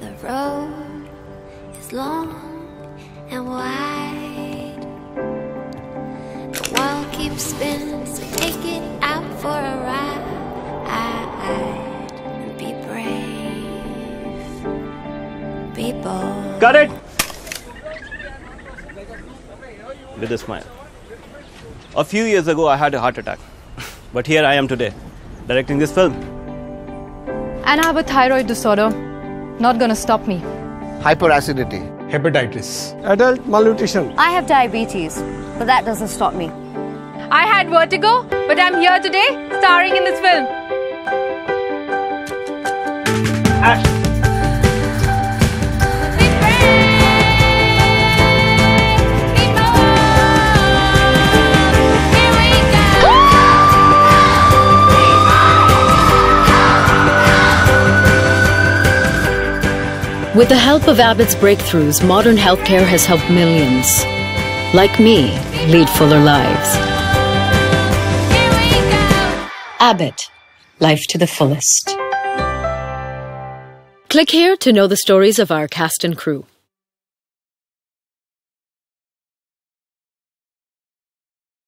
The road is long and wide. The world keeps spinning, so take it out for a ride. And be brave, be bold. Got it! With a smile. A few years ago, I had a heart attack. But here I am today, directing this film. And I have a thyroid disorder. Not gonna stop me. hyperacidity. hepatitis. adult malnutrition. I have diabetes, but that doesn't stop me. I had vertigo, but I'm here today, starring in this film. Be With the help of Abbott's breakthroughs, modern healthcare has helped millions, like me, lead fuller lives. Abbott, life to the fullest. Click here to know the stories of our cast and crew.